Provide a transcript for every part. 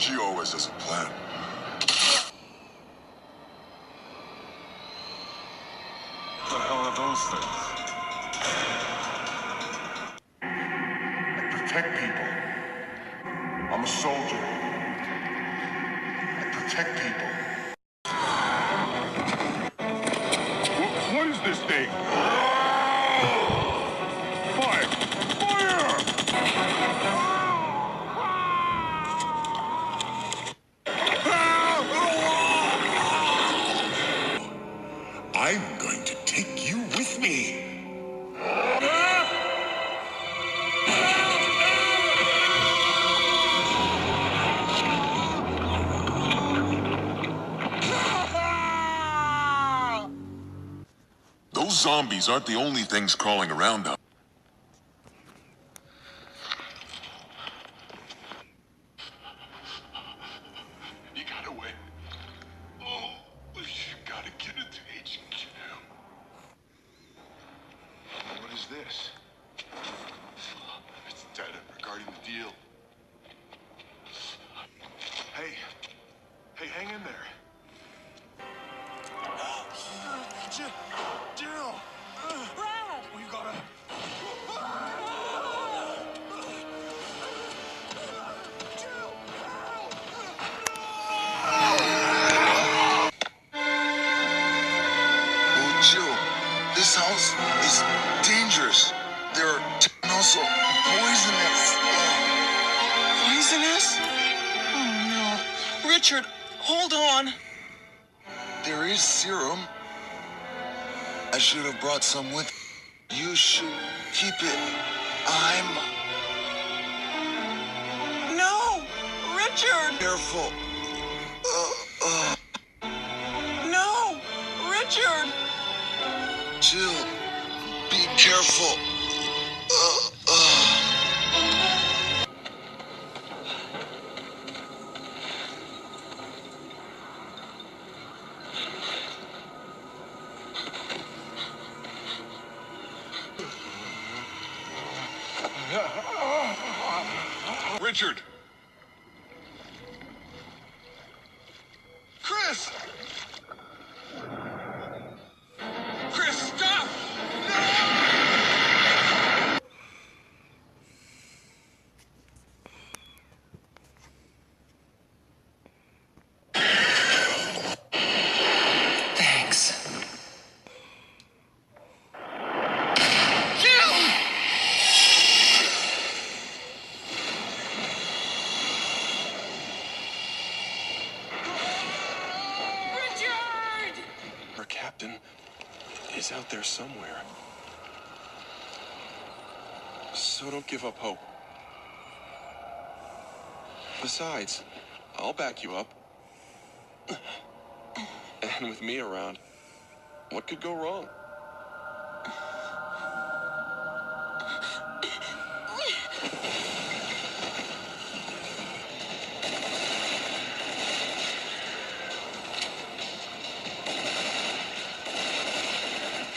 She always has a plan. What the hell are those things? I protect people. I'm a soldier. I protect people. Zombies aren't the only things crawling around up. Should have brought some with. You should keep it. I'm No! Richard! careful. Uh, uh, No! Richard! Jill, be careful. Uh. So don't give up hope. Besides, I'll back you up. And with me around, what could go wrong?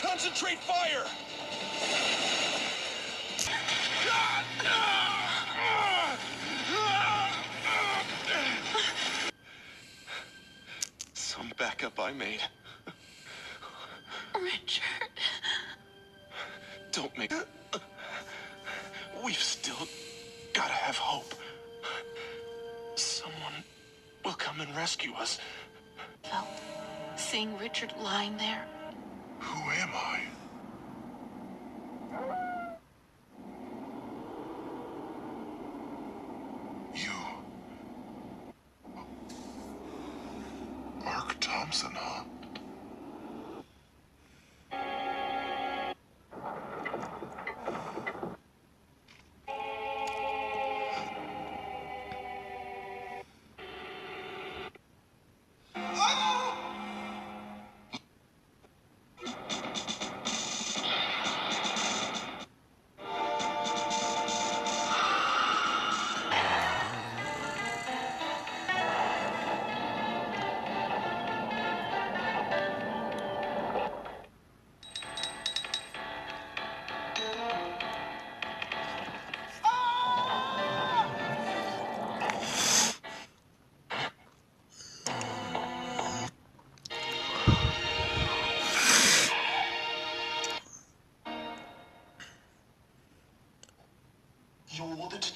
Concentrate fire! Backup I made. Richard. Don't make. We've still gotta have hope. Someone will come and rescue us. Felt seeing Richard lying there. Who am I?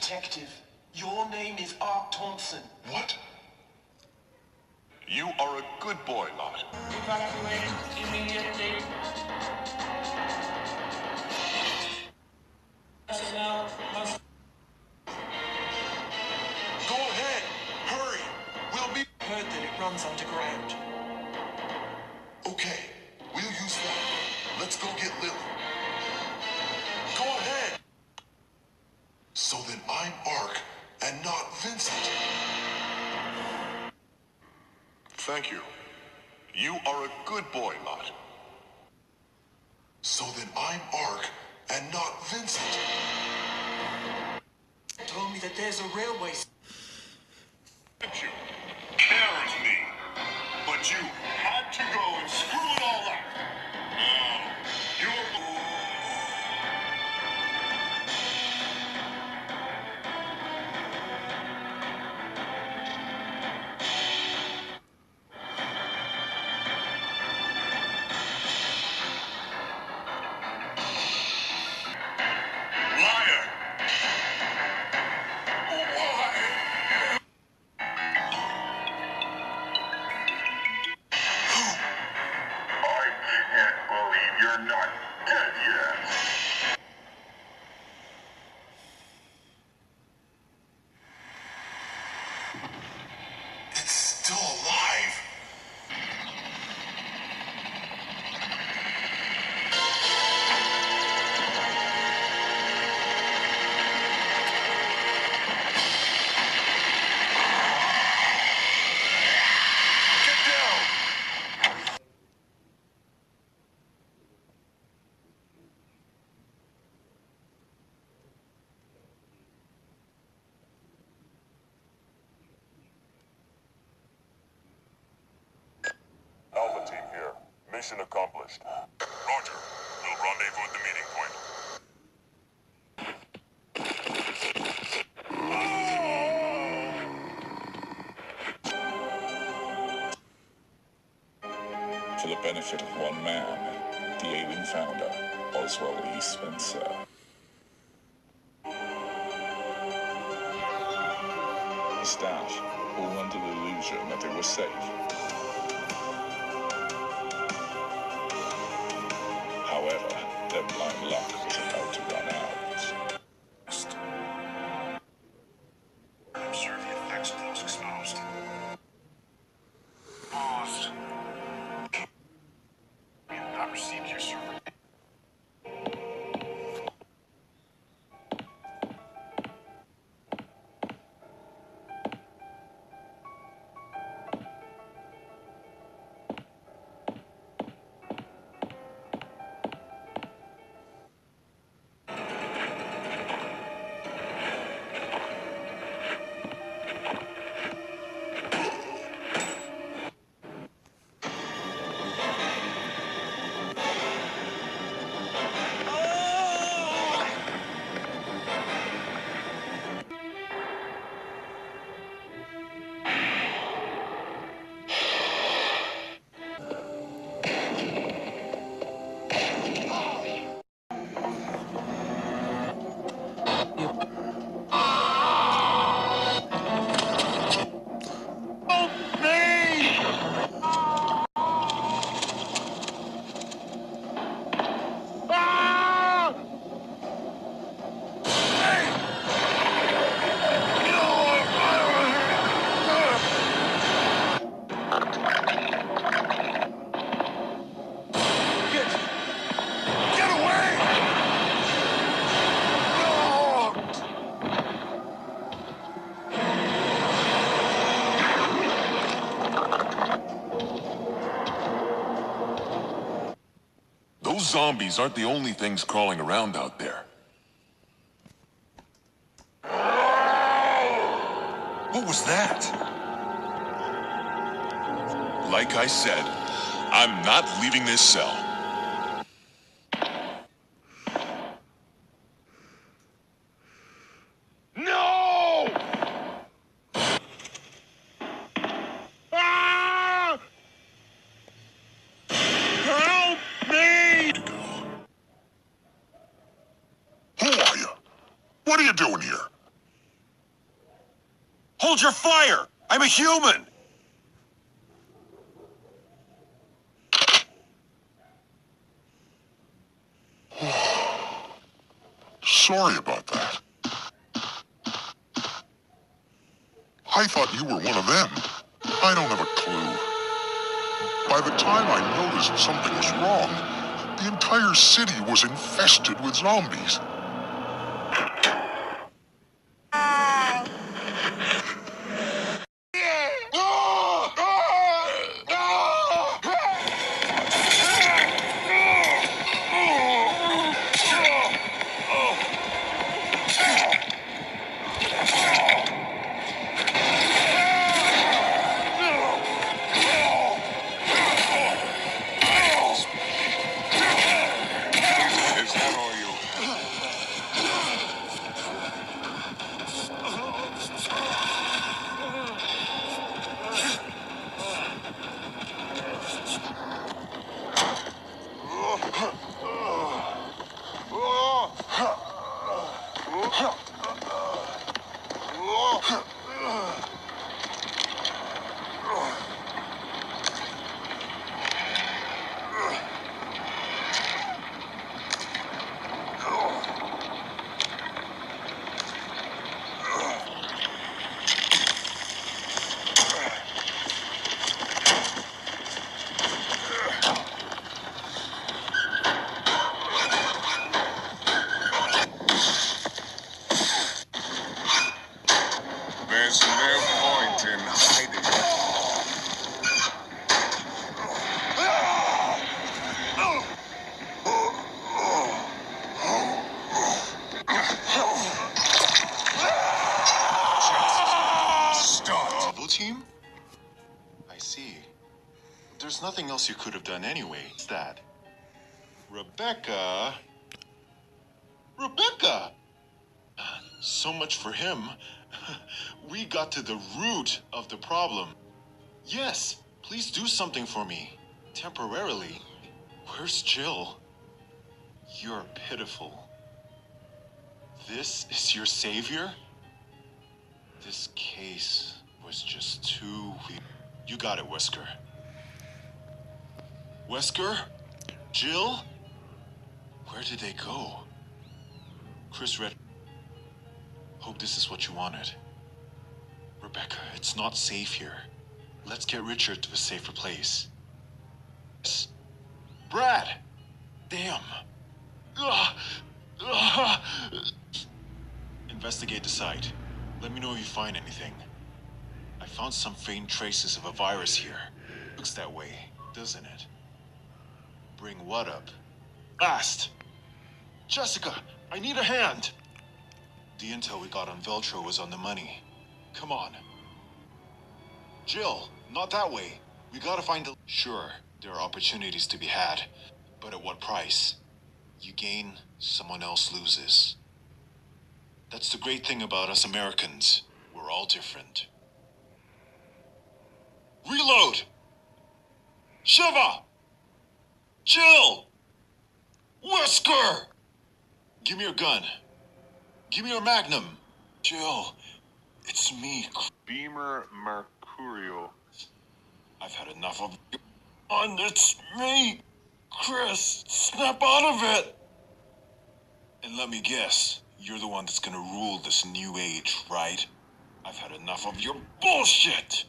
Detective, your name is Ark Thompson. What? You are a good boy, Lott. Evacuate immediately. Personnel must Go ahead. Hurry. We'll be. heard that it runs underground. Okay. We'll use that. Let's go get Lily. Go ahead. Thank you. You are a good boy, Lott. So then I'm Ark and not Vincent. Told me that there's a railway. you. Karen's me. But you Mission accomplished. Roger. We'll rendezvous at the meeting point. For the benefit of one man, the alien founder, Oswald E. Spencer. The staff, all under the illusion that they were safe. However, their zombies aren't the only things crawling around out there. What was that? Like I said, I'm not leaving this cell. No! Ah! Help me! Who are you? What are you doing here? hold your fire! I'm a human! Sorry about that. I thought you were one of them. I don't have a clue. By the time I noticed something was wrong, the entire city was infested with zombies. There's no point in hiding. Team? I see. There's nothing else you could have done anyway. It's that. Rebecca. Rebecca! So much for him. We got to the root of the problem. Yes, please do something for me. Temporarily. Where's Jill? You're pitiful. This is your savior? This case was just too weak. You got it, Wesker. Wesker? Jill? Where did they go? Chris Red. Hope this is what you wanted. Rebecca, it's not safe here. Let's get Richard to a safer place. Brad! Damn. Ugh. Ugh. Investigate the site. Let me know if you find anything. I found some faint traces of a virus here. Looks that way, doesn't it? Bring what up? Last! Jessica, I need a hand! The intel we got on Veltro was on the money. Come on. Jill, not that way. We gotta find the. Sure, there are opportunities to be had, but at what price? You gain, someone else loses. That's the great thing about us Americans. We're all different. Reload! Sheva! Jill! Wesker! Give me your gun. Give me your magnum. Jill, it's me. Beamer Mercurial. I've had enough of you. And it's me, Chris. Snap out of it. And let me guess, you're the one that's gonna rule this new age, right? I've had enough of your bullshit.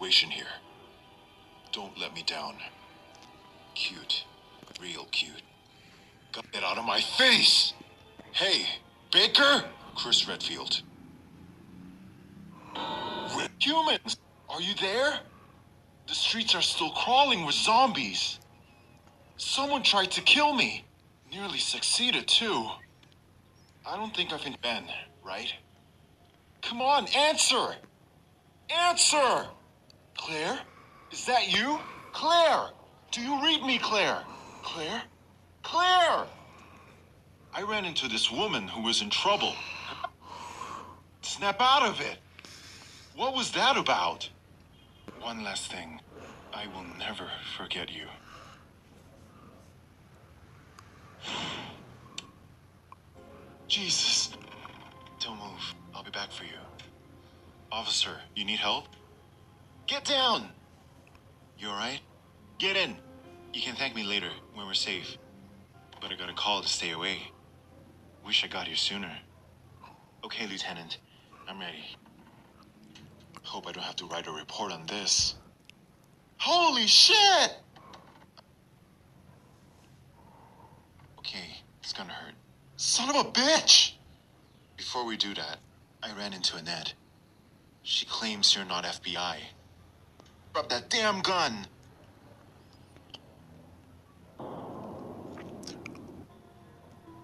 Wation here. Don't let me down. Cute. Real cute. Get out of my face! Hey, Baker? Chris Redfield. Red humans! Are you there? The streets are still crawling with zombies. Someone tried to kill me. Nearly succeeded, too. I don't think I've been Ben, right? Come on, answer! Answer! Claire? Is that you? Claire! Do you read me, Claire? Claire? Claire! I ran into this woman who was in trouble. Snap out of it! What was that about? One last thing. I will never forget you. Jesus. Don't move. I'll be back for you. Officer, you need help? Get down! You alright? Get in! You can thank me later when we're safe. But I got a call to stay away. Wish I got here sooner. Okay, Lieutenant. I'm ready. Hope I don't have to write a report on this. Holy shit! Okay, it's gonna hurt. Son of a bitch! Before we do that, I ran into Annette. She claims you're not FBI. Drop that damn gun!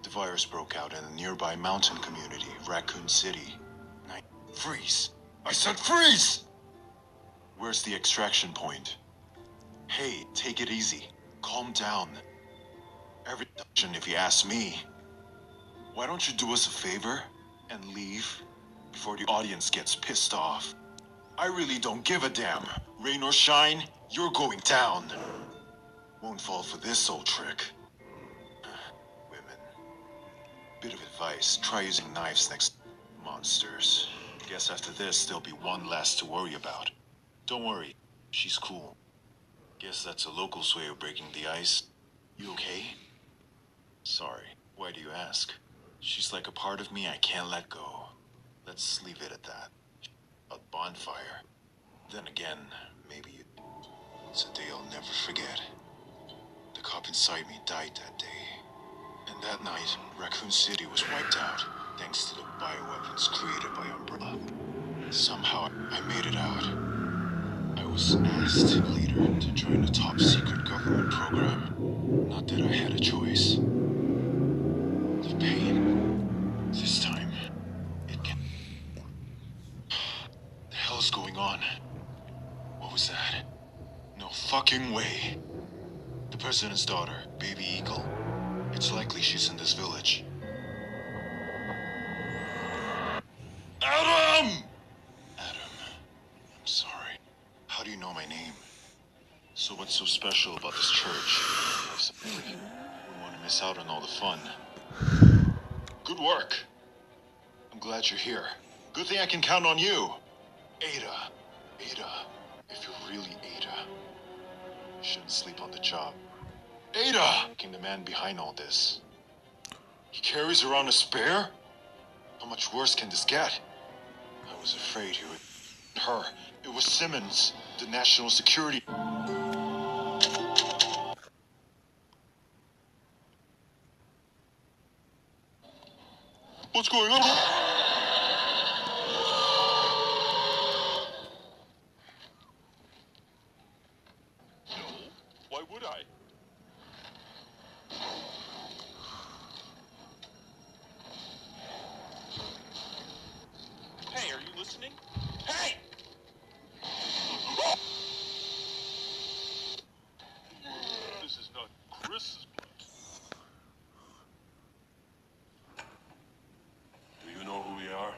The virus broke out in a nearby mountain community, Raccoon City. I... Freeze! I said freeze! Where's the extraction point? Hey, take it easy. Calm down. Every if you ask me. Why don't you do us a favor and leave before the audience gets pissed off? I really don't give a damn. Rain or shine, you're going down. Won't fall for this old trick. Bit of advice, try using knives next monsters. Guess after this, there'll be one less to worry about. Don't worry, she's cool. Guess that's a local's way of breaking the ice. You okay? Sorry. Why do you ask? She's like a part of me I can't let go. Let's leave it at that. A bonfire. Then again, maybe it- it's a day I'll never forget. The cop inside me died that day. And that night, Raccoon City was wiped out, thanks to the bioweapons created by Umbrella. Somehow, I made it out. I was asked later to join a top secret government program. Not that I had a choice. The pain. This time, it can. The hell is going on? What was that? No fucking way. The president's daughter, about this church? We want to miss out on all the fun. Good work. I'm glad you're here. Good thing I can count on you. Ada. Ada. If you're really Ada, you shouldn't sleep on the job. Ada! King the man behind all this. He carries around a spare? How much worse can this get? I was afraid he would. Her. It was Simmons, the national security. What's going on? Why would I? Hey, are you listening? Hey! This is not Chris's place. Do you know who we are?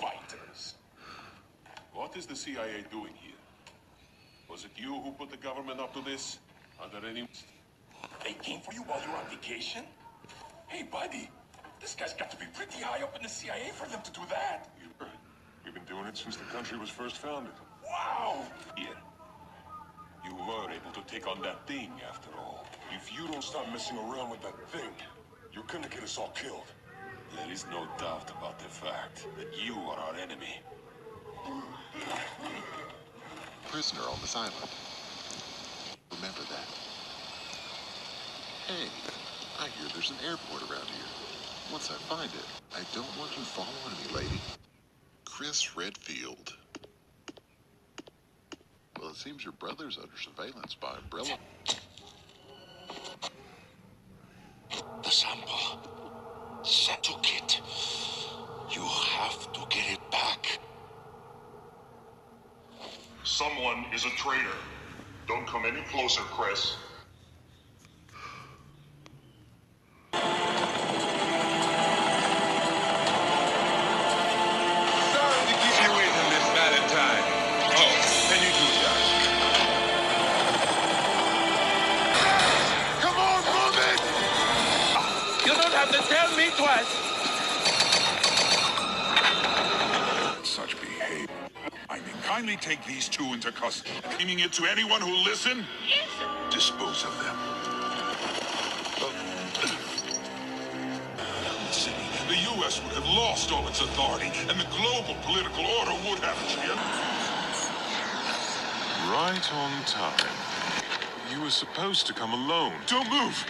Fighters. What is the CIA doing here? Was it you who put the government up to this? Under any... They came for you while you were on vacation? Hey, buddy, this guy's got to be pretty high up in the CIA for them to do that. We've been doing it since the country was first founded. Wow! Yeah. You were able to take on that thing, after all. If you don't stop messing around with that thing, you're gonna get us all killed. There is no doubt about the fact that you are our enemy. Hmm. Prisoner on this island. Remember that. Hey, I hear there's an airport around here. Once I find it, I don't want you following me, lady. Chris Redfield. Well, it seems your brother's under surveillance by Umbrella. The sample. Set took it. You have to get it back. Someone is a traitor. Don't come any closer, Chris. Two into custody. Claiming it to anyone who'll listen? Yes. Dispose of them. The U.S. would have lost all its authority, and the global political order would have changed. Right on time. You were supposed to come alone. Don't move!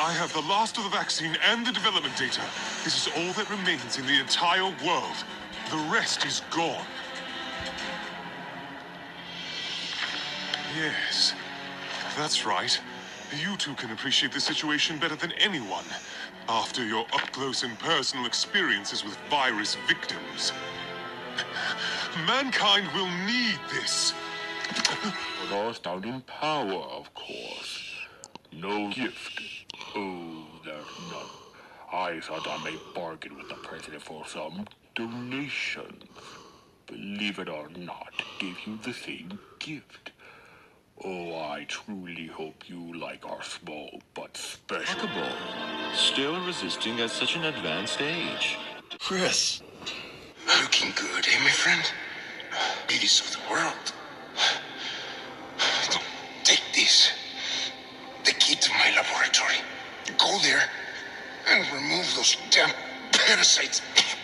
I have the last of the vaccine and the development data. This is all that remains in the entire world. The rest is gone. Yes, that's right. You two can appreciate the situation better than anyone after your up close and personal experiences with virus victims. Mankind will need this. Lost out in power, of course. No gift. Oh, there's none. I thought I may bargain with the president for some donations. Believe it or not, gave you the same gift. Oh, I truly hope you like our small but special. Remarkable. Still resisting at such an advanced age. Chris. Looking good, eh, my friend? Beauties of the world. Take this. The key to my laboratory. Go there and remove those damn parasites. Help